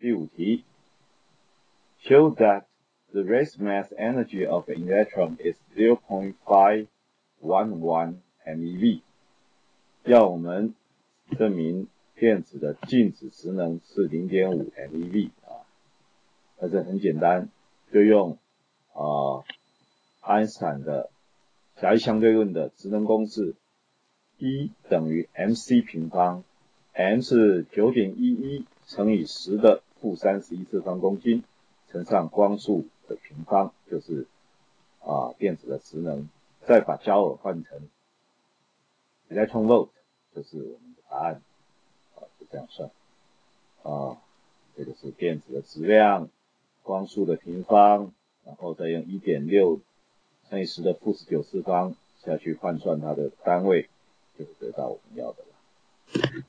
第五题，show that the rest mass energy of an electron is 0.511 MeV。要我们证明电子的静止质能是0.5 MeV 啊，那这很简单，就用啊爱因斯坦的狭义相对论的质能公式，E 等于 mc 平方，m 是9.11乘以10的负31次方公斤，乘上光速的平方，就是啊电子的职能，再把焦耳换成 electron volt，就是我们的答案，啊就这样算，啊这个是电子的质量，光速的平方，然后再用1.6。乘以十的负十九次方下去换算它的单位，就得到我们要的了。